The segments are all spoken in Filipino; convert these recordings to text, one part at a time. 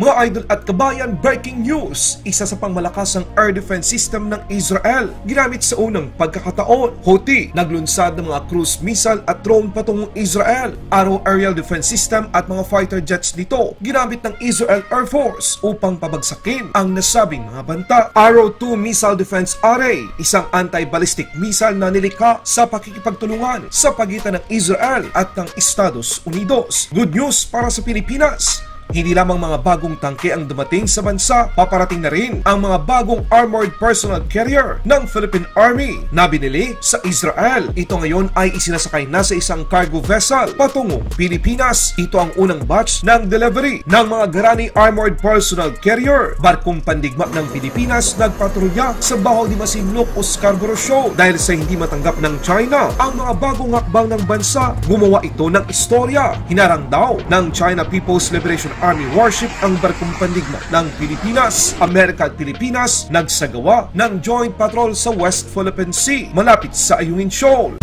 Mga idol at kabayan, breaking news! Isa sa pangmalakas ang air defense system ng Israel. Ginamit sa unang pagkakataon. Houthi, naglunsad ng mga cruise missile at drone patungong Israel. Araw aerial defense system at mga fighter jets nito ginamit ng Israel Air Force upang pabagsakin ang nasabing mga banta. Arrow 2 Missile Defense Array, isang anti-ballistic missile na nilikha sa pakikipagtulungan sa pagitan ng Israel at ng Estados Unidos. Good news para sa Pilipinas! Hindi lamang mga bagong tangke ang dumating sa bansa, paparating na rin ang mga bagong armored personal carrier ng Philippine Army na binili sa Israel. Ito ngayon ay isinasakay na sa isang cargo vessel patungong Pilipinas. Ito ang unang batch ng delivery ng mga Garani Armored Personal Carrier. Barkong pandigma ng Pilipinas nagpatrolya sa Bahaw di Masinloc o Scarborough Show dahil sa hindi matanggap ng China ang mga bagong hakbang ng bansa. Gumawa ito ng istorya. Hinarang daw ng China People's Liberation Army warship ang barkong pandigma ng Pilipinas. Amerika at Pilipinas nagsagawa ng joint patrol sa West Philippine Sea malapit sa Ayungin Shoal.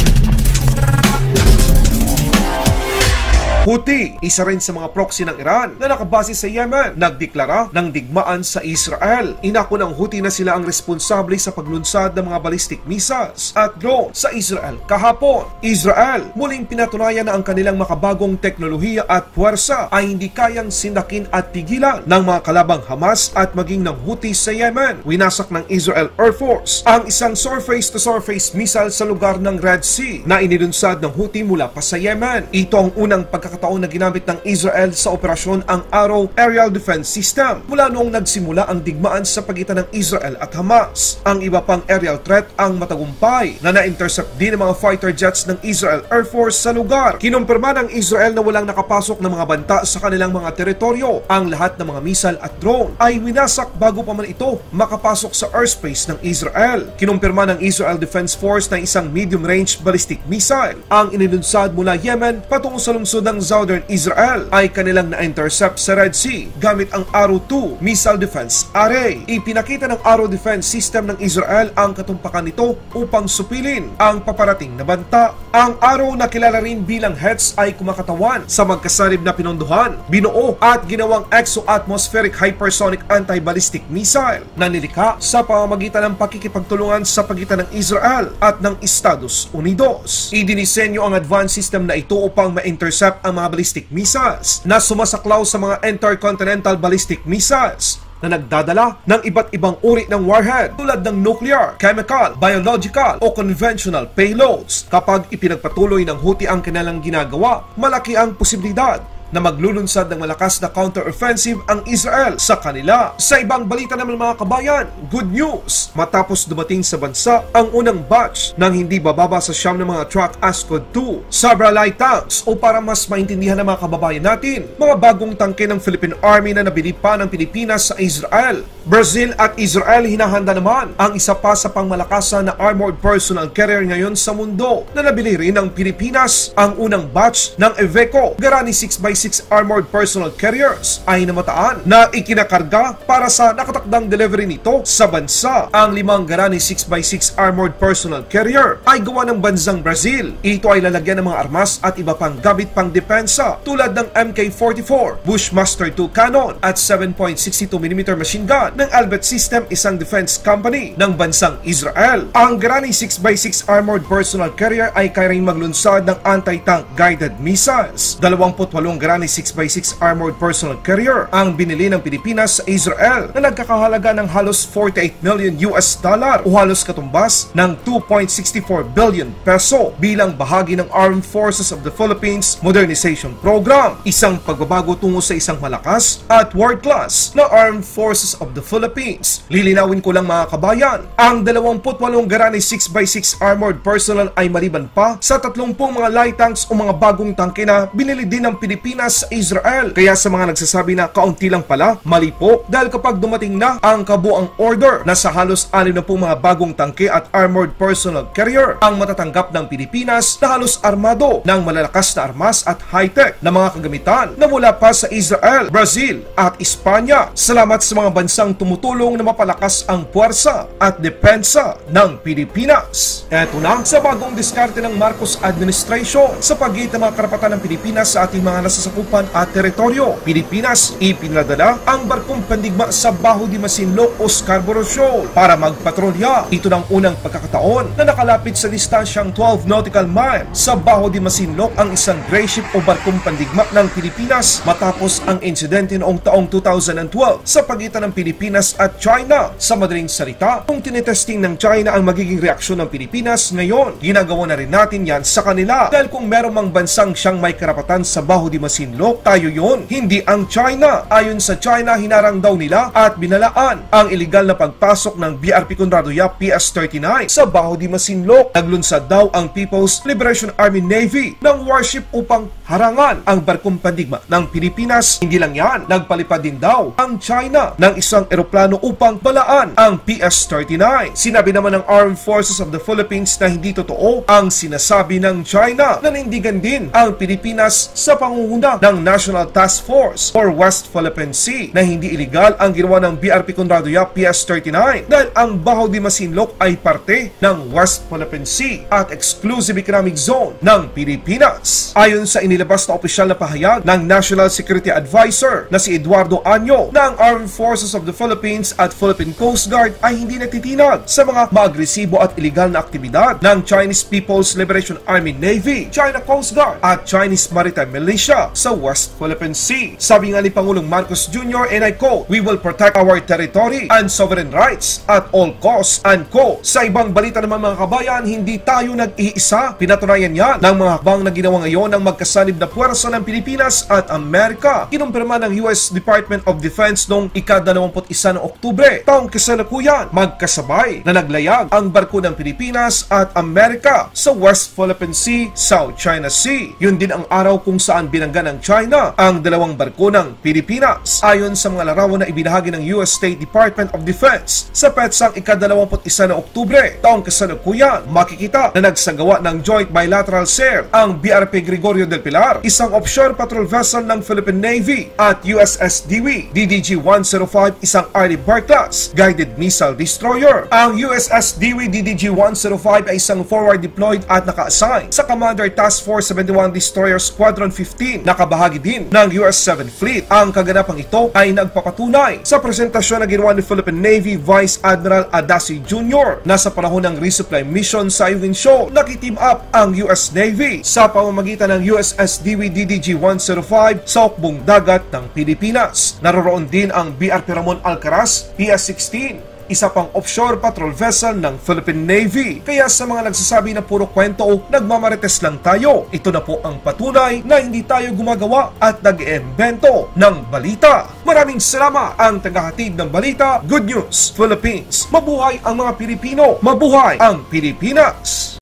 Houthi, isa rin sa mga proxy ng Iran na nakabase sa Yemen, nagdeklara ng digmaan sa Israel. Inako ng Houthi na sila ang responsable sa paglunsad ng mga ballistic missiles at drone sa Israel kahapon. Israel, muling pinatunayan na ang kanilang makabagong teknolohiya at puwersa ay hindi kayang sindakin at tigilan ng mga kalabang Hamas at maging ng Houthi sa Yemen. Winasak ng Israel Air Force ang isang surface-to-surface missile sa lugar ng Red Sea na inilunsad ng Houthi mula pa sa Yemen. Ito ang unang pagkakataon pagkakataon na ginamit ng Israel sa operasyon ang Arrow Aerial Defense System mula noong nagsimula ang digmaan sa pagitan ng Israel at Hamas. Ang iba pang aerial threat ang matagumpay na na-intercept din ng mga fighter jets ng Israel Air Force sa lugar. Kinumpirma ng Israel na walang nakapasok ng mga banta sa kanilang mga teritoryo. Ang lahat ng mga missile at drone ay winasak bago pa man ito makapasok sa airspace ng Israel. Kinumpirma ng Israel Defense Force na isang medium-range ballistic missile ang inilunsad mula Yemen patungo sa lungsod ng southern Israel ay kanilang na-intercept sa Red Sea gamit ang Arrow 2 missile defense array. Ipinakita ng Arrow defense system ng Israel ang katumpakan nito upang supilin ang paparating na banta. Ang Arrow na kilala rin bilang HETS ay kumakatawan sa magkasarib na pinondohan, binuo at ginawang exo-atmospheric hypersonic anti-ballistic missile na nilikha sa pamamagitan ng pakikipagtulungan sa pagitan ng Israel at ng Estados Unidos. Idinisenyo ang advanced system na ito upang ma-intercept ang mga ballistic missiles na sumasaklaw sa mga intercontinental ballistic missiles na nagdadala ng iba't ibang uri ng warhead tulad ng nuclear, chemical, biological o conventional payloads. Kapag ipinagpatuloy ng Houthi ang kanilang ginagawa, malaki ang posibilidad na maglulunsad ng malakas na counter-offensive ang Israel sa kanila. Sa ibang balita naman mga kabayan, good news! Matapos dumating sa bansa ang unang batch ng hindi bababa sa siyam ng mga truck Ascod 2, Sabra light tanks o para mas maintindihan ng mga kababayan natin, mga bagong tangke ng Philippine Army na nabili pa ng Pilipinas sa Israel. Brazil at Israel hinahanda naman ang isa pa sa pangmalakasan na armored personal carrier ngayon sa mundo na nabili rin ng Pilipinas ang unang batch ng Iveco Garani 6x6 armored personal carriers ay namataan na ikinakarga para sa nakatakdang delivery nito sa bansa. Ang limang Garani 6x6 armored personal carrier ay gawa ng bansang Brazil. Ito ay lalagyan ng mga armas at iba pang gamit pang depensa tulad ng MK-44, Bushmaster 2 cannon at 7.62mm machine gun ng Albert System, isang defense company ng bansang Israel. Ang Garani 6x6 armored personal carrier ay kaya maglunsad ng anti-tank guided missiles. 28 Garani 6x6 armored personal carrier ang binili ng Pilipinas sa Israel na nagkakahalaga ng halos 48 million US dollar o halos katumbas ng 2.64 billion peso bilang bahagi ng Armed Forces of the Philippines Modernization Program. Isang pagbabago tungo sa isang malakas at world-class na Armed Forces of the Philippines. Lilinawin ko lang mga kabayan, ang 28 Garani 6x6 armored personnel ay maliban pa sa 30 mga light tanks o mga bagong tangke na binili din ng Pilipinas sa Israel. Kaya sa mga nagsasabi na kaunti lang pala, mali po dahil kapag dumating na ang kabuang order na sa halos 6 na po mga bagong tangke at armored personal carrier ang matatanggap ng Pilipinas na halos armado ng malalakas na armas at high-tech na mga kagamitan na mula pa sa Israel, Brazil at Espanya. Salamat sa mga bansang tumutulong na mapalakas ang puwersa at depensa ng Pilipinas. Eto na sa bagong diskarte ng Marcos Administration sa pagitan ng karapatan ng Pilipinas sa ating mga nasasakit kasakupan at teritoryo. Pilipinas, ipinadala ang barkong pandigma sa Baho di Masinloc o Scarborough para magpatrolya. Ito ng unang pagkakataon na nakalapit sa distansyang 12 nautical mile sa Baho di Masinloc ang isang gray ship o barkong pandigma ng Pilipinas matapos ang insidente noong taong 2012 sa pagitan ng Pilipinas at China. Sa madaling salita, kung tinetesting ng China ang magiging reaksyon ng Pilipinas ngayon, ginagawa na rin natin yan sa kanila. Dahil kung meron mang bansang siyang may karapatan sa Baho di Masinloc, tayo yon, hindi ang China. Ayon sa China, hinarang daw nila at binalaan ang iligal na pagpasok ng BRP Conrado Yap PS-39 sa Baho di Masinloc. Naglunsad daw ang People's Liberation Army Navy ng warship upang harangan ang barkong pandigma ng Pilipinas. Hindi lang yan, nagpalipad din daw ang China ng isang eroplano upang balaan ang PS-39. Sinabi naman ng Armed Forces of the Philippines na hindi totoo ang sinasabi ng China. Nanindigan din ang Pilipinas sa pangunguna ng National Task Force for West Philippine Sea na hindi iligal ang ginawa ng BRP Conrado Yap PS-39 dahil ang Baho di Masinloc ay parte ng West Philippine Sea at Exclusive Economic Zone ng Pilipinas. Ayon sa inilabas na opisyal na pahayag ng National Security Advisor na si Eduardo Anyo ng Armed Forces of the Philippines at Philippine Coast Guard ay hindi natitinag sa mga maagresibo at illegal na aktibidad ng Chinese People's Liberation Army Navy, China Coast Guard at Chinese Maritime Militia sa West Philippine Sea. Sabi nga ni Pangulong Marcos Jr. and I quote, We will protect our territory and sovereign rights at all costs and co. Sa ibang balita naman mga kabayan, hindi tayo nag-iisa. Pinatunayan yan ng mga hakbang na ginawa ngayon ng magkasanib na puwersa ng Pilipinas at Amerika. Kinumpirma ng US Department of Defense noong ika-21 ng Oktubre taong kasalukuyan magkasabay na naglayag ang barko ng Pilipinas at Amerika sa West Philippine Sea, South China Sea. Yun din ang araw kung saan binangga ng China ang dalawang barko ng Pilipinas. Ayon sa mga larawan na ibinahagi ng US State Department of Defense sa petsang ika-21 ng Oktubre taong kasalukuyan, makikita na nagsagawa ng joint bilateral sale ang BRP Gregorio del Pilar, isang offshore patrol vessel ng Philippine Navy at USS Dewey DDG-105, isang early bar class guided missile destroyer. Ang USS Dewey DDG-105 ay isang forward deployed at naka-assign sa Commander Task Force 71 Destroyer Squadron 15. Nakabahagi din ng US 7 Fleet. Ang kaganapang ito ay nagpapatunay sa presentasyon na ginawa ni Philippine Navy Vice Admiral Adasi Jr. na sa panahon ng resupply mission sa Iwin Show, nakiteam up ang US Navy sa pamamagitan ng USS Dewey DDG-105 sa okbong dagat ng Pilipinas. Naroroon din ang BRP Ramon Alcaraz PS-16 isa pang offshore patrol vessel ng Philippine Navy. Kaya sa mga nagsasabi na puro kwento nagmamarites lang tayo, ito na po ang patunay na hindi tayo gumagawa at nag-embento ng balita. Maraming salamat ang tagahatid ng balita, Good News Philippines. Mabuhay ang mga Pilipino, mabuhay ang Pilipinas!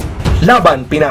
Laban Pinas